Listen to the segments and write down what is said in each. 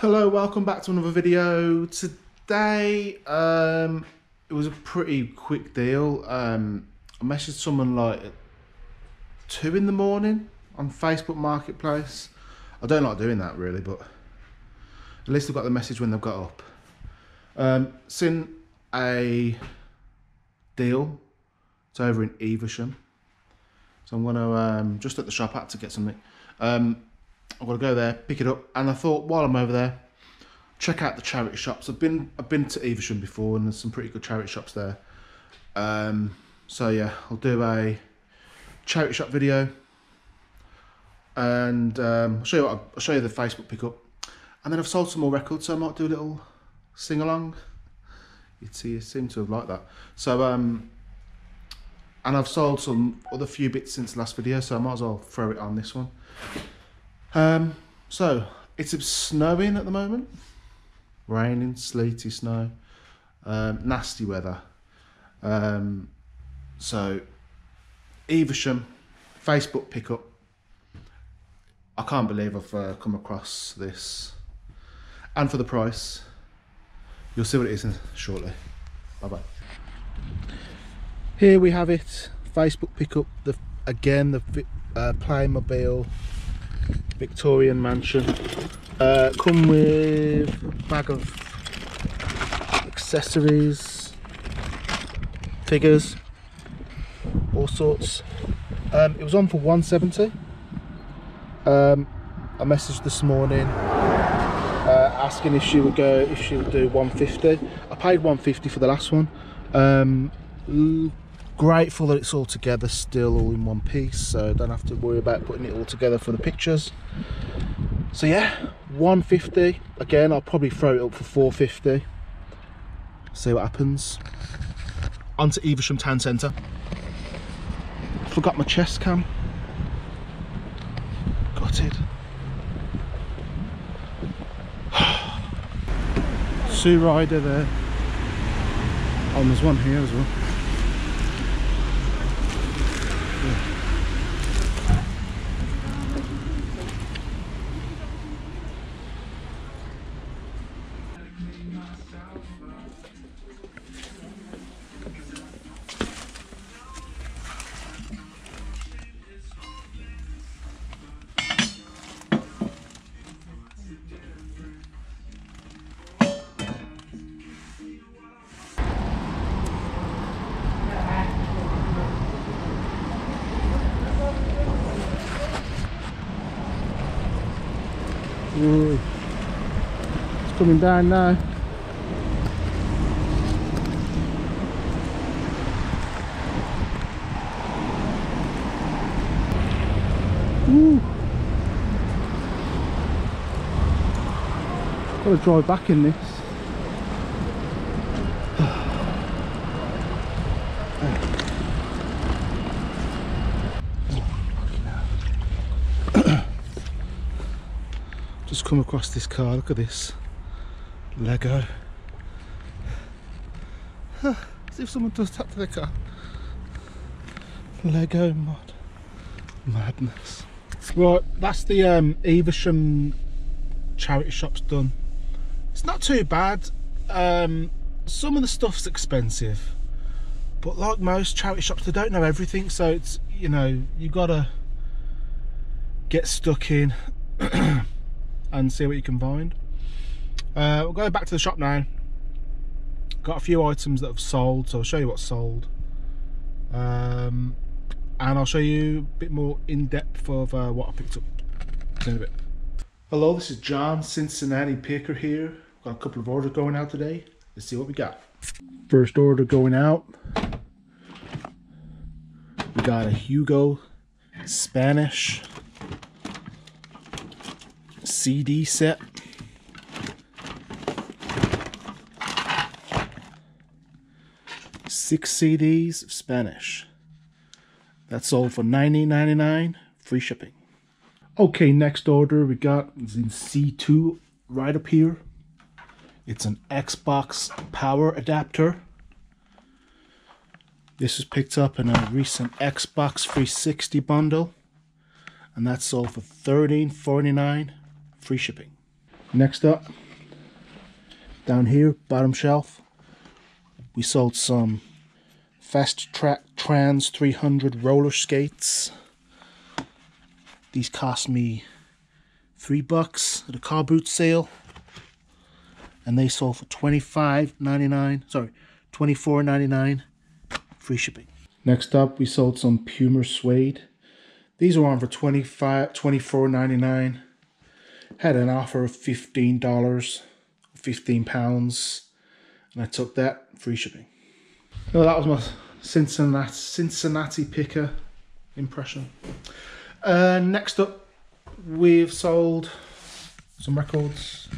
Hello, welcome back to another video. Today, um, it was a pretty quick deal. Um, I messaged someone like at two in the morning on Facebook Marketplace. I don't like doing that really, but at least I've got the message when they've got up. Um, seen a deal. It's over in Evesham. So I'm gonna um, just at the shop had to get something. Um, I've got to go there, pick it up, and I thought while I'm over there, check out the charity shops. I've been I've been to Evesham before, and there's some pretty good charity shops there. Um, so yeah, I'll do a charity shop video, and um, I'll show you what I'll show you the Facebook pickup, and then I've sold some more records, so I might do a little sing along. You see, you seem to have liked that. So um, and I've sold some other few bits since the last video, so I might as well throw it on this one. Um, so it's snowing at the moment, raining, sleety snow, um, nasty weather. Um, so Evesham, Facebook pickup. I can't believe I've uh, come across this, and for the price, you'll see what it is shortly. Bye bye. Here we have it. Facebook pickup. The again the uh, Playmobil Victorian mansion. Uh, come with a bag of accessories, figures, all sorts. Um, it was on for 170. Um, I messaged this morning uh, asking if she would go, if she would do 150. I paid 150 for the last one. Um, grateful that it's all together still all in one piece so don't have to worry about putting it all together for the pictures. So yeah 150 again I'll probably throw it up for 450 see what happens. Onto Evesham Town Centre. Forgot my chest cam. Got it Sue Ryder there. Oh there's one here as well coming down now. Ooh. Got to drive back in this. just come across this car look at this lego. As if someone does that to the car. Lego mod. Madness. Right that's the um evesham charity shops done. It's not too bad. Um some of the stuff's expensive but like most charity shops they don't know everything so it's you know you gotta get stuck in and see what you can find. Uh, we'll go back to the shop now. Got a few items that have sold, so I'll show you what's sold. Um, and I'll show you a bit more in depth of uh, what I picked up in a bit. Hello, this is John Cincinnati Picker here. Got a couple of orders going out today. Let's see what we got. First order going out. We got a Hugo Spanish CD set. Six CDs of Spanish. That's all for $19.99, free shipping. Okay, next order we got is in C2 right up here. It's an Xbox power adapter. This was picked up in a recent Xbox 360 bundle. And that's sold for $13.49 free shipping. Next up, down here, bottom shelf, we sold some Fast Track Trans 300 roller skates. These cost me three bucks at a car boot sale. And they sold for $25.99. Sorry, $24.99. Free shipping. Next up, we sold some Puma suede. These were on for $25, $24.99. Had an offer of $15, 15 pounds. And I took that, free shipping. Oh, that was my Cincinnati, Cincinnati picker impression. Uh, next up, we've sold some records.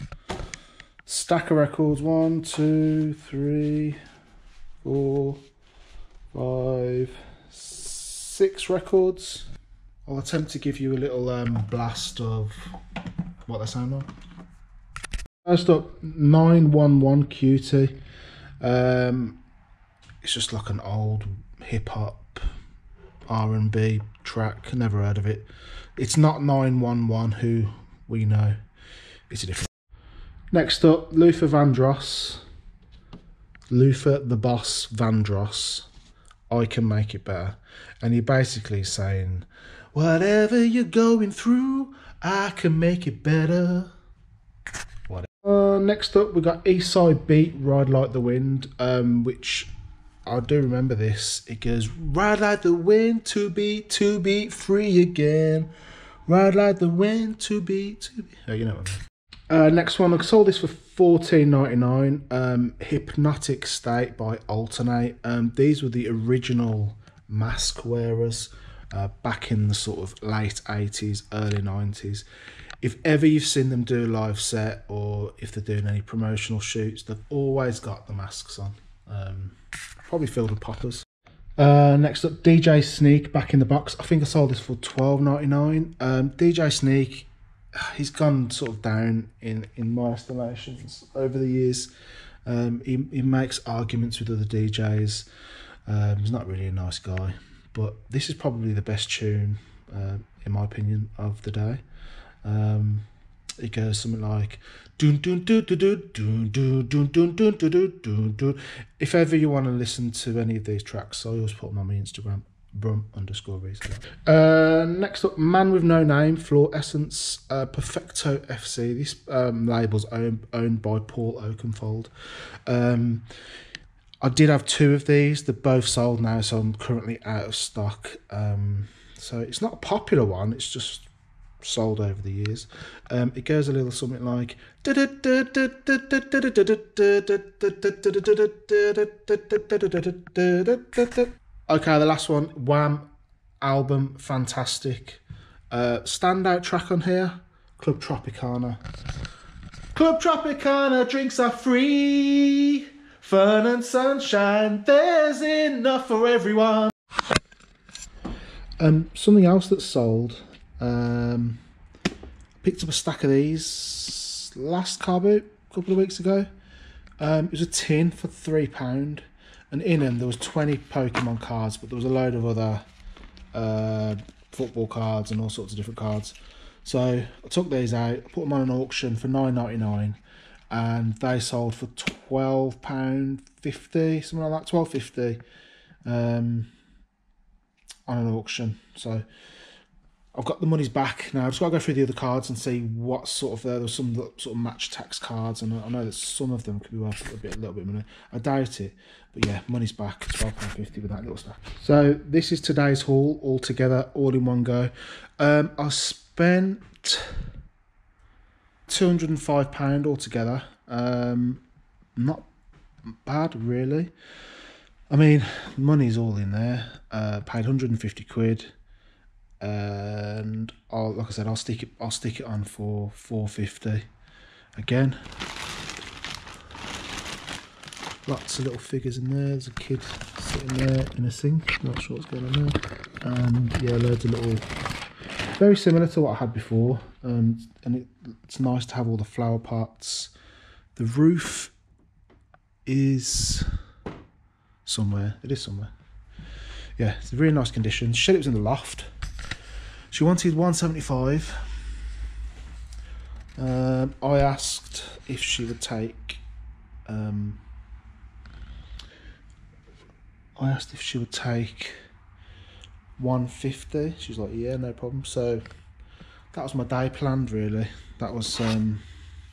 Stack of records. One, two, three, four, five, six records. I'll attempt to give you a little um, blast of what they sound like. First up, 911 Cutie. Um, it's just like an old hip hop R and B track. Never heard of it. It's not nine one one who we know. It's a different. Next up, Luther Vandross. Luther the Boss Vandross. I can make it better, and he basically saying, "Whatever you're going through, I can make it better." Uh, next up, we got Eastside Beat, Ride Like the Wind, um, which I do remember this. It goes, Ride like the wind, to be, to be free again. Ride like the wind, to be, to be. Oh, you know what I mean. Uh, next one, I sold this for fourteen ninety nine. Um, Hypnotic State by Altern-8. Um, these were the original mask wearers uh, back in the sort of late eighties, early nineties. If ever you've seen them do a live set or if they're doing any promotional shoots, they've always got the masks on. Um, probably filled with poppers. Uh, next up, DJ Sneak back in the box. I think I sold this for twelve ninety nine. Um, DJ Sneak, he's gone sort of down in in my estimations over the years. Um, he he makes arguments with other DJs. Um, he's not really a nice guy, but this is probably the best tune, uh, in my opinion, of the day. Um, it goes something like. If ever you want to listen to any of these tracks, I always put them on my Instagram. Brum underscore reseller. Uh, next up, Man with No Name, Floor Essence, uh, Perfecto FC. This um, label's owned, owned by Paul Oakenfold. Um, I did have two of these. They're both sold now, so I'm currently out of stock. Um, so it's not a popular one. It's just sold over the years. Um, it goes a little something like. Okay, the last one, Wham album, fantastic. Uh, standout track on here, Club Tropicana. Club Tropicana, drinks are free. Fun and sunshine, there's enough for everyone. Um, something else that's sold um, picked up a stack of these last car boot a couple of weeks ago. Um, it was a tin for three pound, and in them there was twenty Pokemon cards, but there was a load of other uh, football cards and all sorts of different cards. So I took these out, put them on an auction for nine ninety nine, and they sold for twelve pound fifty, something like that, twelve fifty, um, on an auction. So I've got the money's back now. I've just got to go through the other cards and see what sort of there. There's some sort of Match Attax cards, and I know that some of them could be worth a bit, a little bit of money. I doubt it, but yeah, money's back. Twelve pound fifty with that little stack. So this is today's haul all together, all in one go. Um, I spent two hundred and five pound altogether. Um, not bad really. I mean, money's all in there. Uh, paid hundred and fifty quid and I'll like I said I'll stick it I'll stick it on for 450 again. Lots of little figures in there. There's a kid sitting there in a sink. Not sure what's going on there. And yeah loads of little very similar to what I had before. Um, and it, it's nice to have all the flower parts. the roof is somewhere. It is somewhere. Yeah it's a very nice condition. Shit, it was in the loft she wanted 175. Um, I asked if she would take. Um, I asked if she would take 150. She's like, yeah, no problem. So that was my day planned, really. That was, um,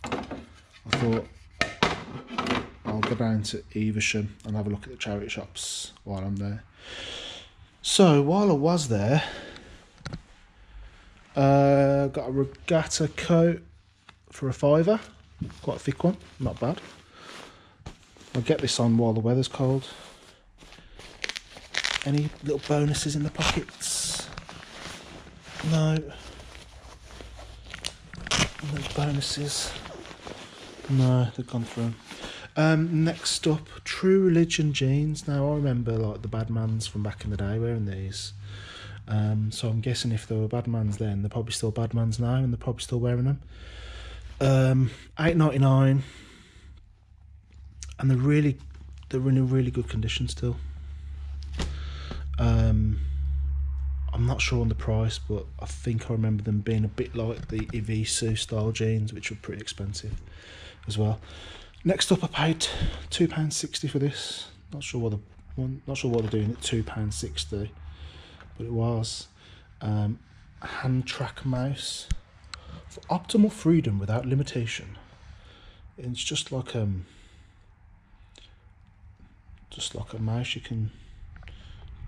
I thought I'll go down to Evesham and have a look at the charity shops while I'm there. So while I was there, uh, got a regatta coat for a fiver. Quite a thick one, not bad. I'll get this on while the weather's cold. Any little bonuses in the pockets? No. No bonuses. No, they've gone through. Um, next up, True Religion jeans. Now I remember like the Badmans from back in the day wearing these. Um, so I'm guessing if there were Badmans then, they're probably still Badmans now, and they're probably still wearing them. Um, eight ninety nine, and they're really, they're in a really good condition still. Um, I'm not sure on the price, but I think I remember them being a bit like the Evisu style jeans, which were pretty expensive as well. Next up, I paid two pounds sixty for this. Not sure what the one, not sure what they're doing at two pounds sixty, but it was um, hand track mouse for optimal freedom without limitation. It's just like um, just like a mouse you can.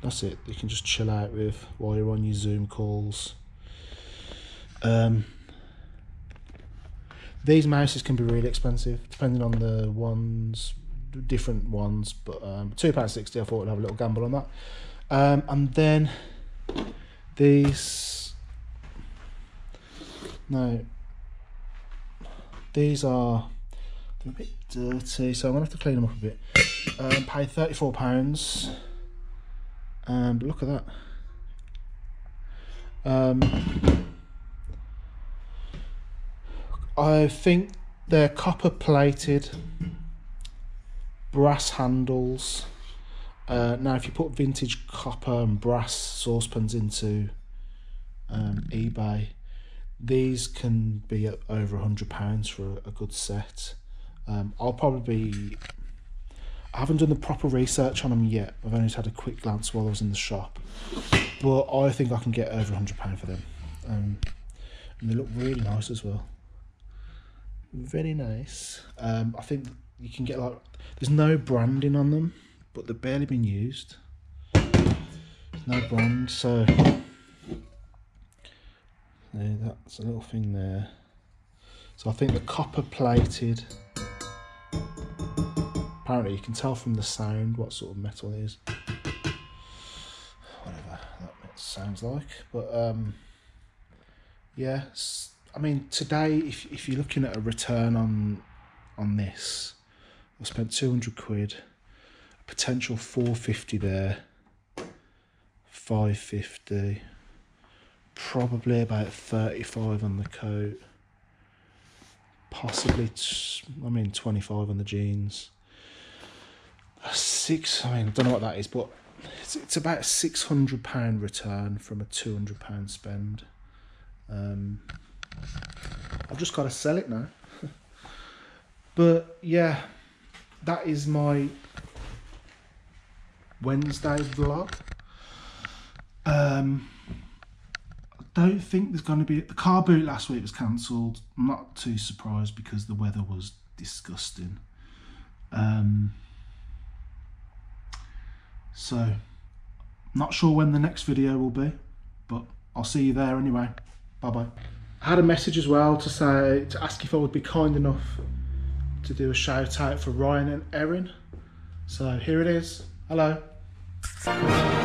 That's it. You can just chill out with while you're on your Zoom calls. Um, these mouses can be really expensive, depending on the ones, different ones. But um, two pound sixty. I thought I'd have a little gamble on that. Um, and then these. No. These are a bit dirty, so I'm gonna have to clean them up a bit. Um, paid thirty four pounds. And look at that. Um, I think they're copper plated, brass handles. Uh, now, if you put vintage copper and brass saucepans into um, eBay, these can be over a hundred pounds for a, a, good set. Um, I'll probably. be. I haven't done the proper research on them yet. I've only had a quick glance while I was in the shop, but I think I can get over a hundred pound for them, um, and they look really nice as well very nice. Um, I think you can get like there's no branding on them, but they've barely been used. No bond, so yeah, that's a little thing there. So I think the copper plated. Apparently, you can tell from the sound what sort of metal it is. Whatever that sounds like, but um, yeah. I mean, today, if if you're looking at a return on on this, I spent two hundred quid, a potential four fifty there, five fifty, probably about thirty five on the coat, possibly, I mean, twenty five on the jeans. Six, I mean, I don't know what that is, but it's, it's about a six hundred pound return from a two hundred pound spend. Um, I've just got to sell it now. but yeah, that is my Wednesday's vlog. Um, I don't think there's going to be the car boot last week was cancelled. Not too surprised because the weather was disgusting. Um, so, not sure when the next video will be, but I'll see you there anyway. Bye bye. I had a message as well to say to ask if I would be kind enough to do a shout out for Ryan and Erin. So here it is. Hello. Thank you.